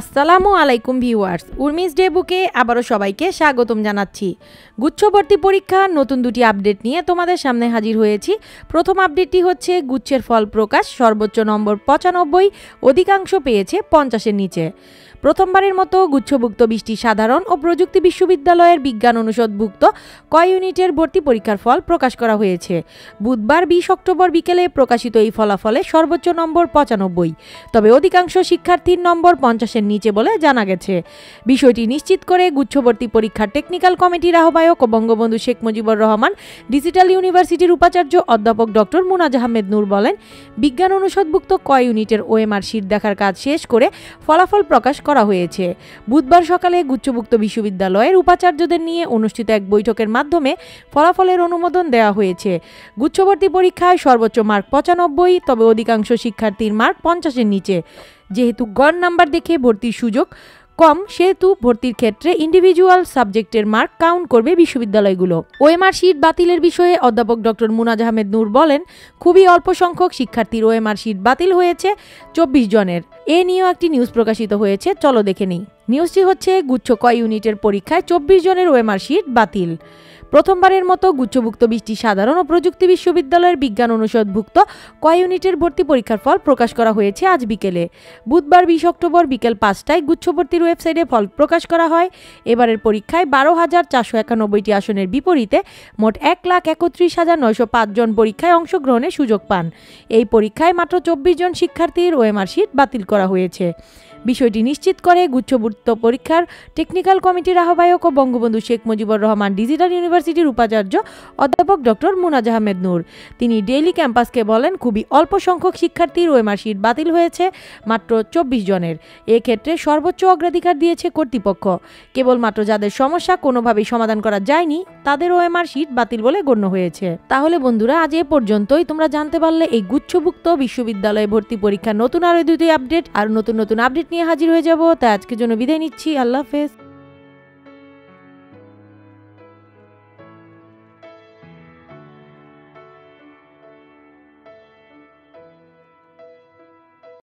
আসসালামু আলাইকুম viewers, Urmi's day বুকে আবারও সবাইকে স্বাগতম জানাচ্ছি। গুচ্ছবর্তী পরীক্ষা, নতুন দুটি আপডেট নিয়ে তোমাদের সামনে হাজির হয়েছি। প্রথম আপডেটটি হচ্ছে, গুচ্ছের ফল প্রকাশ সর্বোচ্চ নম্বর পঁচানব্বই, অধিকাংশ পেয়েছে পঞ্চাশের নিচে। প্রথমবারের মতো গুচ্ছভুক্ত বিশটি সাধারণ ও প্রযুক্তি বিশ্ববিদ্যালয়ের বিজ্ঞান অনুষদভুক্ত কয় ইউনিটের ভর্তি পরীক্ষার ফল প্রকাশ করা হয়েছে। বুধবার বিশ অক্টোবর বিকেলে প্রকাশিত এই ফলাফলে সর্বোচ্চ নম্বর পঁচানব্বই, তবে অধিকাংশ শিক্ষার্থীর নম্বর পঞ্চাশের নিচে বলে জানা গেছে। বিষয়টি নিশ্চিত করে গুচ্ছভর্তি পরীক্ষার টেকনিক্যাল কমিটির আহ্বায়ক ও বঙ্গবন্ধু শেখ মুজিবুর রহমান, ডিজিটাল ইউনিভার্সিটির উপাচার্য অধ্যাপক ডক্টর মুনাজ আহমেদ নূর বলেন, বিজ্ঞান অনুষদভুক্ত কয় ইউনিটের ওএমআর শিট দেখার কাজ শেষ করে ফলাফল প্রকাশ করা হয়েছে। বুধবার সকালে গুচ্ছভুক্ত বিশ্ববিদ্যালয়ের উপাচার্যদের নিয়ে অনুষ্ঠিত এক বৈঠকের মাধ্যমে ফলাফলের অনুমোদন দেওয়া হয়েছে। গুচ্ছবর্তী পরীক্ষায় সর্বোচ্চ মার্ক পঁচানব্বই, তবে অধিকাংশ শিক্ষার্থীর মার্ক পঞ্চাশের নিচে। যেহেতু গড় নাম্বার দেখে ভর্তির সুযোগ কম, সেহেতু ভর্তির ক্ষেত্রে ইন্ডিভিজুয়াল সাবজেক্টের মার্ক কাউন্ট করবে বিশ্ববিদ্যালয়গুলো। ওএমআর শিট বাতিলের বিষয়ে অধ্যাপক ডক্টর মুনাজ আহমেদ নূর বলেন, খুবই অল্প সংখ্যক শিক্ষার্থীর ওএমআর শিট বাতিল হয়েছে চব্বিশ জনের। এ নিয়েও একটি নিউজ প্রকাশিত হয়েছে, চলো দেখে নিই। নিউজটি হচ্ছে, গুচ্ছ কয় ইউনিটের পরীক্ষায় চব্বিশ জনের ওএমআর শিট বাতিল। প্রথমবারের মতো গুচ্ছভুক্ত বিশটি সাধারণ ও প্রযুক্তি বিশ্ববিদ্যালয়ের বিজ্ঞান অনুষদভুক্ত কয় ইউনিটের ভর্তি পরীক্ষার ফল প্রকাশ করা হয়েছে আজ বিকেলে। বুধবার বিশ অক্টোবর বিকেল পাঁচটায় গুচ্ছভর্তির ওয়েবসাইটে ফল প্রকাশ করা হয়। এবারের পরীক্ষায় বারো হাজার চারশো একানব্বইটি আসনের বিপরীতে মোট এক লাখ একত্রিশ হাজার নয়শো পাঁচজন পরীক্ষায় অংশগ্রহণের সুযোগ পান। এই পরীক্ষায় মাত্র চব্বিশ জন শিক্ষার্থীর ওএমআর শিট বাতিল করা হয়েছে। বিষয়টি নিশ্চিত করে গুচ্ছভুক্ত পরীক্ষার টেকনিক্যাল কমিটির আহ্বায়ক ও বঙ্গবন্ধু শেখ মুজিবুর রহমান ডিজিটাল ইউনিভার্সিটির উপাচার্য অধ্যাপক ডক্টর মুনাজ আহমেদ নূর। তিনি ডেইলি ক্যাম্পাসকে বলেন, খুবই অল্প সংখ্যক শিক্ষার্থীর ওএমআর শিট বাতিল হয়েছে, মাত্র চব্বিশ জনের। এক্ষেত্রে সর্বোচ্চ অগ্রাধিকার দিয়েছে কর্তৃপক্ষ। কেবলমাত্র যাদের সমস্যা কোনোভাবেই সমাধান করা যায়নি, তাদের ওএমআর শিট বাতিল বলে গণ্য হয়েছে। তাহলে বন্ধুরা, আজ এ পর্যন্তই। তোমরা জানতে পারলে এই গুচ্ছভুক্ত বিশ্ববিদ্যালয়ে ভর্তি পরীক্ষার নতুন আরও দুটি আপডেট আর নতুন নতুন আপডেট নিয়ে হাজির হয়ে যাব। তাই আজকের জন্য বিদায় নিচ্ছি। আল্লাহ হাফেজ।